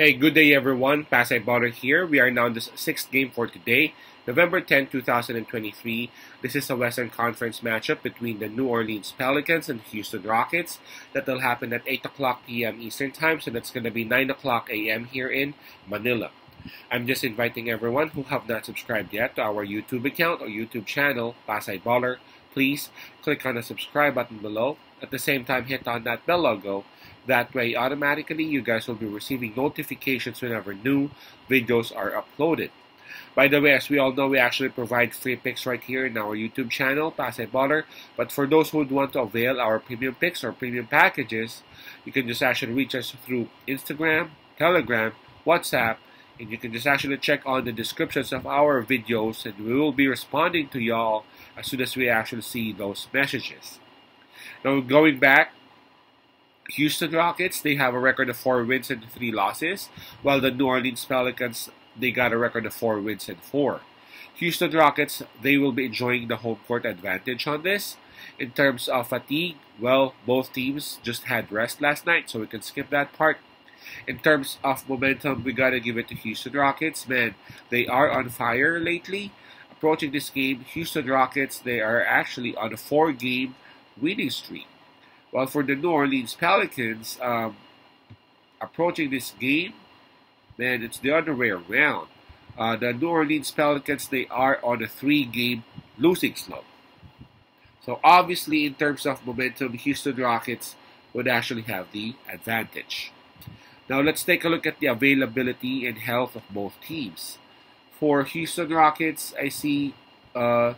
Hey, good day everyone. Pasay Baller here. We are now in the sixth game for today, November 10, 2023. This is a Western Conference matchup between the New Orleans Pelicans and Houston Rockets. That will happen at 8 o'clock p.m. Eastern Time, so that's going to be 9 o'clock a.m. here in Manila. I'm just inviting everyone who have not subscribed yet to our YouTube account or YouTube channel, Pasay Baller. Please click on the subscribe button below. At the same time, hit on that bell logo that way, automatically, you guys will be receiving notifications whenever new videos are uploaded. By the way, as we all know, we actually provide free picks right here in our YouTube channel, Pasay Baller. But for those who would want to avail our premium picks or premium packages, you can just actually reach us through Instagram, Telegram, WhatsApp, and you can just actually check on the descriptions of our videos, and we will be responding to y'all as soon as we actually see those messages. Now, going back Houston Rockets, they have a record of four wins and three losses, while the New Orleans Pelicans, they got a record of four wins and four. Houston Rockets, they will be enjoying the home court advantage on this. In terms of fatigue, well, both teams just had rest last night, so we can skip that part. In terms of momentum, we gotta give it to Houston Rockets. Man, they are on fire lately. Approaching this game, Houston Rockets, they are actually on a four game winning streak. While for the New Orleans Pelicans, um, approaching this game, man, it's the other way around. Uh, the New Orleans Pelicans, they are on a three-game losing slump. So obviously, in terms of momentum, Houston Rockets would actually have the advantage. Now let's take a look at the availability and health of both teams. For Houston Rockets, I see uh,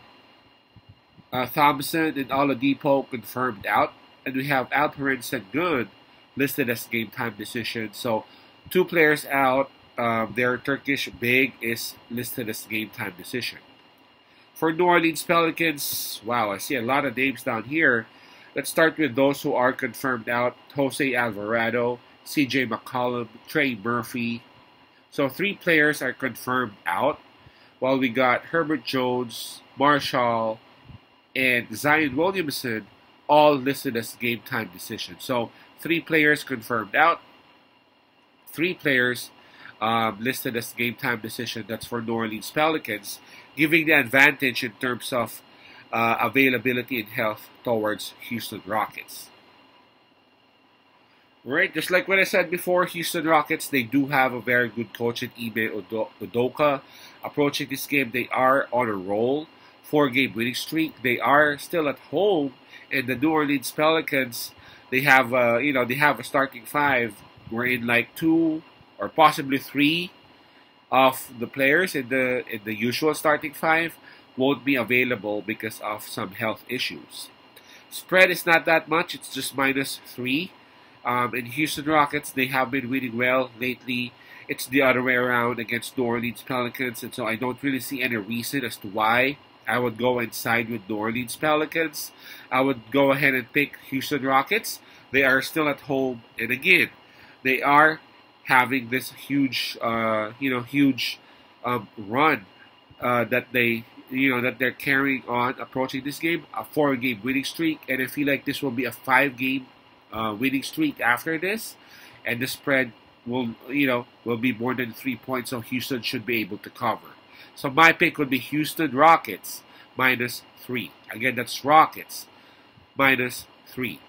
uh, Thompson and Oladipo confirmed out and we have Alperen Sengun listed as game time decision. So two players out. Um, their Turkish big is listed as game time decision. For New Orleans Pelicans, wow, I see a lot of names down here. Let's start with those who are confirmed out. Jose Alvarado, CJ McCollum, Trey Murphy. So three players are confirmed out. While we got Herbert Jones, Marshall, and Zion Williamson all listed as game time decisions. So three players confirmed out, three players um, listed as game time decision. That's for New Orleans Pelicans, giving the advantage in terms of uh, availability and health towards Houston Rockets. Right, just like what I said before, Houston Rockets, they do have a very good coach in Ime Udoka. Approaching this game, they are on a roll. Four game winning streak. They are still at home and the New Orleans Pelicans, they have uh, you know they have a starting five We're wherein like two or possibly three of the players in the in the usual starting five won't be available because of some health issues. Spread is not that much; it's just minus three. Um, in Houston Rockets, they have been winning well lately. It's the other way around against New Orleans Pelicans, and so I don't really see any reason as to why I would go and side with New Orleans Pelicans. I would go ahead and pick Houston Rockets. They are still at home, and again, they are having this huge, uh, you know, huge um, run uh, that they, you know, that they're carrying on approaching this game, a four-game winning streak, and I feel like this will be a five-game uh, winning streak after this, and the spread will, you know, will be more than three points, so Houston should be able to cover. So my pick would be Houston Rockets minus three. Again, that's Rockets minus three.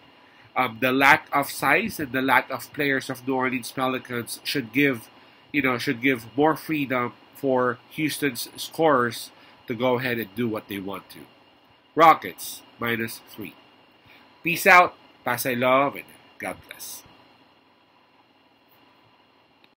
Um, the lack of size and the lack of players of New Orleans Pelicans should give, you know, should give more freedom for Houston's scorers to go ahead and do what they want to. Rockets minus three. Peace out. Pasay love and God bless.